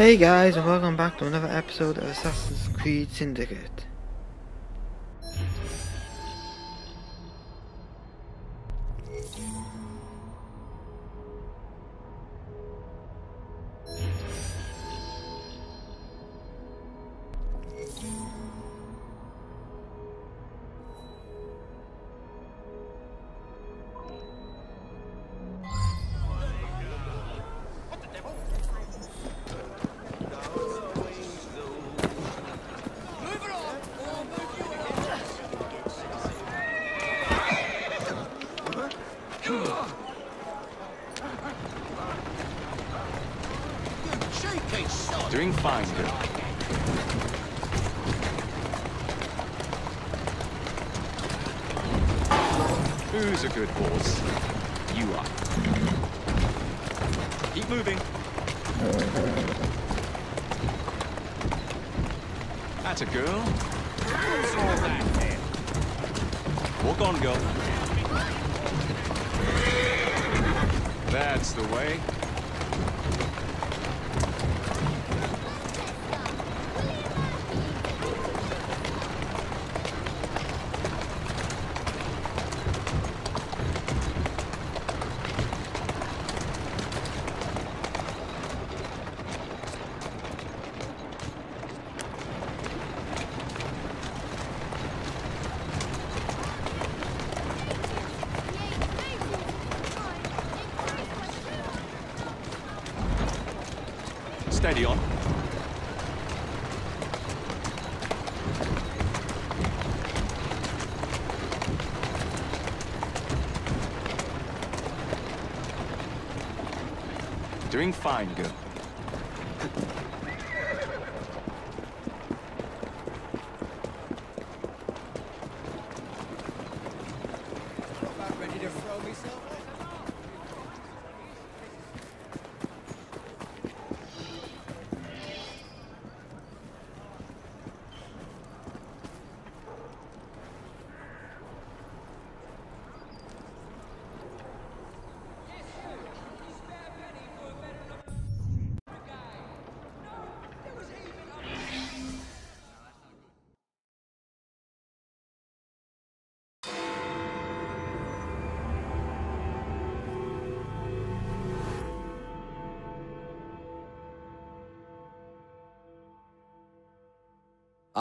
Hey guys and welcome back to another episode of Assassin's Creed Syndicate. Doing fine, girl. Who's a good horse? You are. Keep moving. That's a girl. Walk on, girl. That's the way. Steady on. Doing fine, girl.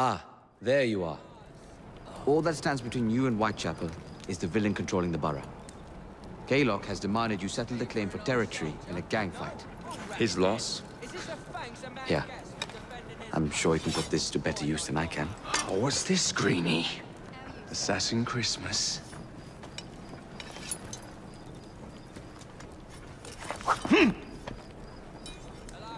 Ah, there you are. All that stands between you and Whitechapel is the villain controlling the borough. Kaylock has demanded you settle the claim for territory in a gang fight. His loss? Yeah. I'm sure he can put this to better use than I can. Oh, what's this, Greenie? Assassin Christmas.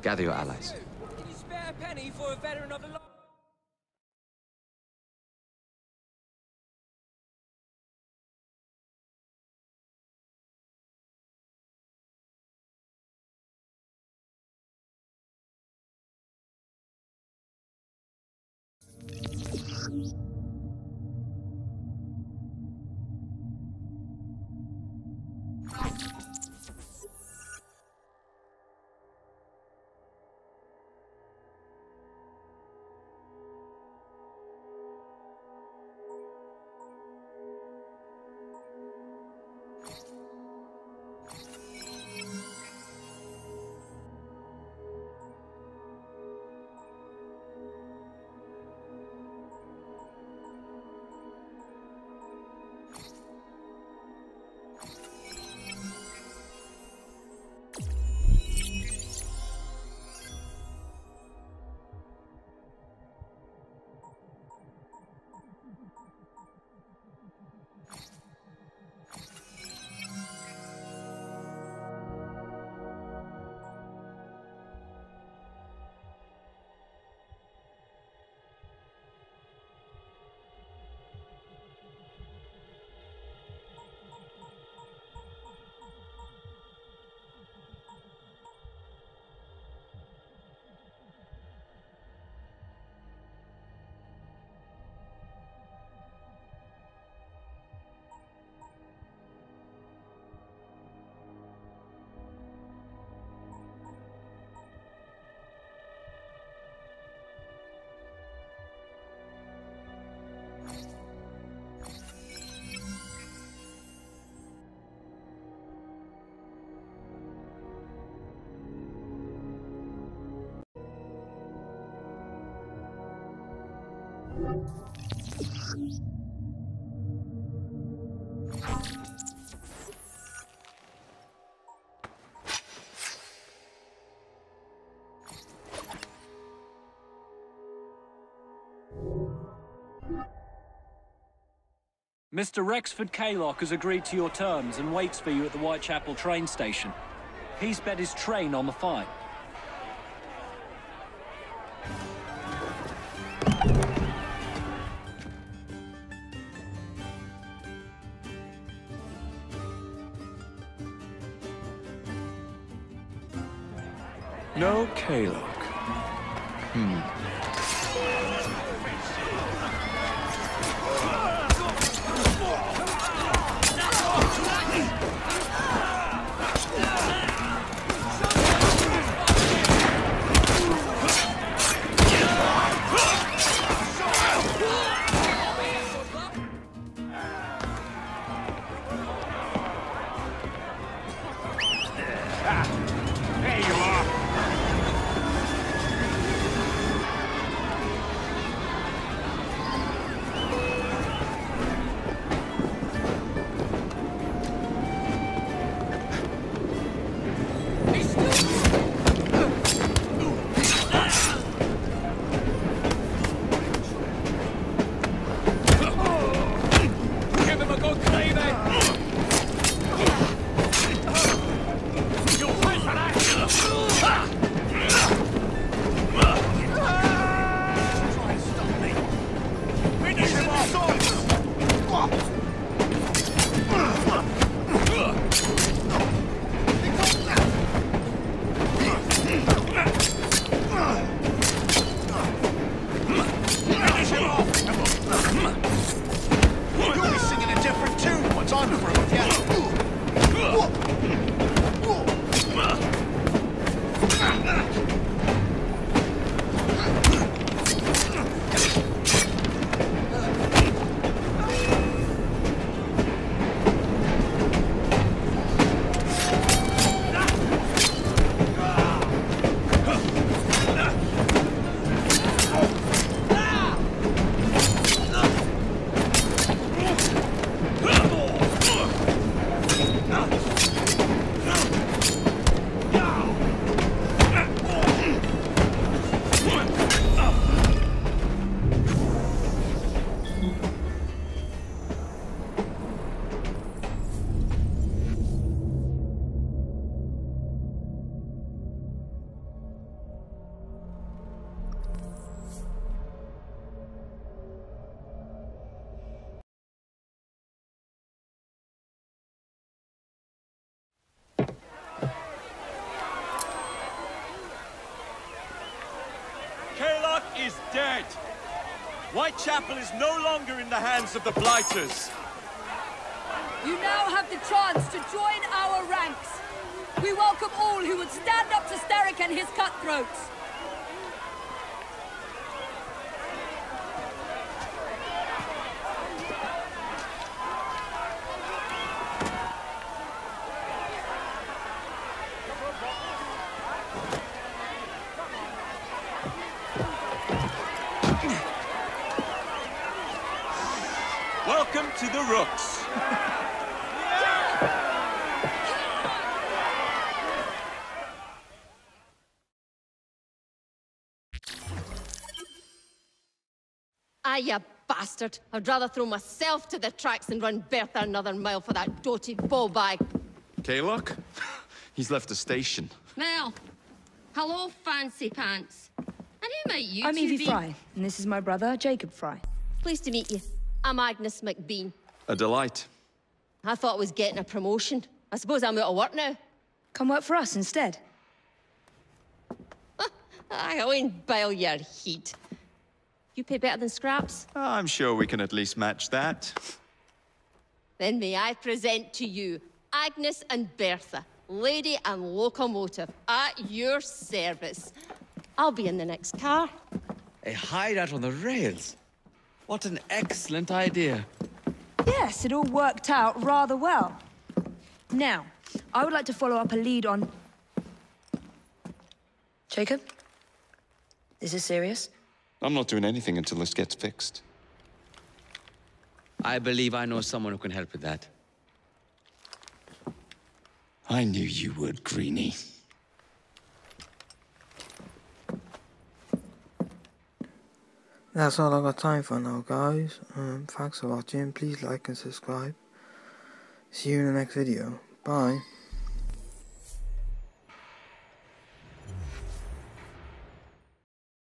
Gather your allies. Network. Mr. Rexford Kaylock has agreed to your terms and waits for you at the Whitechapel train station. He's bet his train on the fight. No Kaylock. There 上哇 Whitechapel is no longer in the hands of the Blighters. You now have the chance to join our ranks. We welcome all who would stand up to Starrick and his cutthroats. Welcome to the Rooks. Ah, you bastard. I'd rather throw myself to the tracks than run Bertha another mile for that doty ball bag. Kaylock? He's left the station. Mel. hello, fancy pants. And who might you I'm Evie be? Frye, and this is my brother, Jacob Frye. Pleased to meet you. I'm Agnes MacBean. A delight. I thought I was getting a promotion. I suppose I'm out of work now. Come work for us instead. I go and bile your heat. You pay better than scraps? I'm sure we can at least match that. Then may I present to you Agnes and Bertha, lady and locomotive, at your service. I'll be in the next car. A hideout on the rails. What an excellent idea. Yes, it all worked out rather well. Now, I would like to follow up a lead on... Jacob? Is This is serious? I'm not doing anything until this gets fixed. I believe I know someone who can help with that. I knew you would, Greenie. That's all I've got time for now, guys. Um, thanks for watching. Please like and subscribe. See you in the next video. Bye.